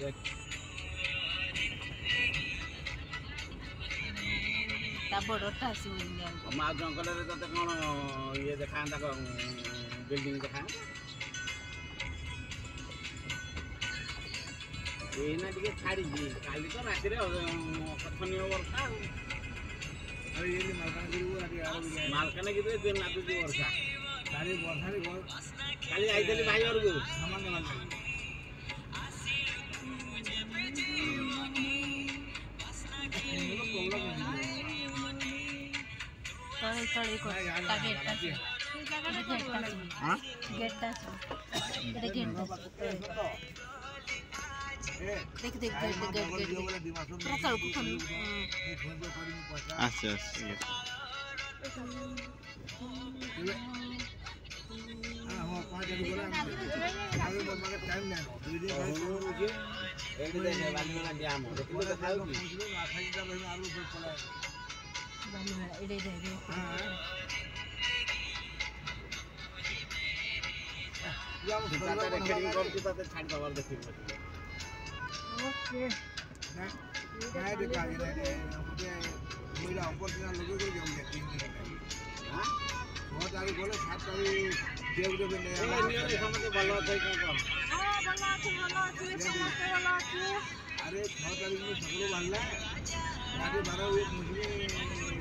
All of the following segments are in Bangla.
দেখ ତା ବଡ଼ଟା ଆସିବନି ଜାଣିବ ମା ଜଙ୍ଗଲରେ ତତେ କ'ଣ ଇଏ ଦେଖାନ୍ତା ବିଲ୍ଡିଂ ଦେଖାନ୍ତା ଏଇନା ଟିକେ ଛାଡ଼ିଛି କାଲି ତ ରାତିରେ ଅକଥନୀୟ ବର୍ଷା ଆଉ ଆଉ ଏମିତି ମାଲକାନଗିରିକୁ ଆଜି ଆରମ୍ଭ ଯାଏ ମାଲକାନଗିରିରେ ଦିନ ନାଚୁଛି ବର୍ଷା କାଲି ବର୍ଷାରେ ଘର କାଲି ଯାଇଥିଲି ଭାଇ ଘରକୁ ସାମାନ Terima kasih telah menonton! মহিলা অপরদিনা লোকে জম যায় তিন দিন হ্যাঁ ছ তারিখ বলে সাত তারিখ দেব দেবে ভালো আছে ভালো আছে ভালো আছে আরে ছ তারিখ সকলে ভালো রাতে বারো মুসলিম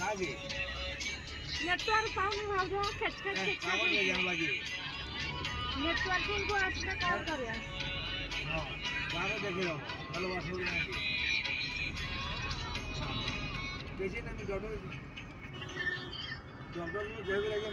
लागे नेटवर्क पाऊन भावजा खच खच खच आवाज़ ये लागे नेटवर्किंग को अपने काम करे हाँ. बाबा देखे लो भलो वास हो. गया बेसी ना मैं डॉक्टर डॉक्टर में जगह लगे